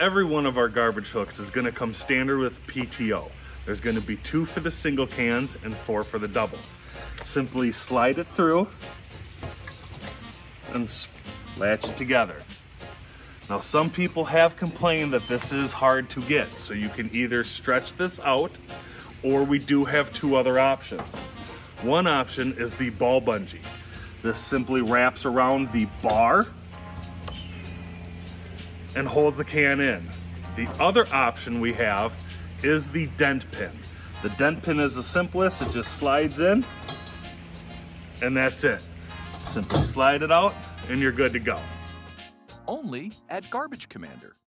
every one of our garbage hooks is gonna come standard with PTO. There's gonna be two for the single cans and four for the double. Simply slide it through and latch it together. Now some people have complained that this is hard to get, so you can either stretch this out or we do have two other options. One option is the ball bungee. This simply wraps around the bar and holds the can in. The other option we have is the dent pin. The dent pin is the simplest, it just slides in and that's it. Simply slide it out and you're good to go. Only at Garbage Commander.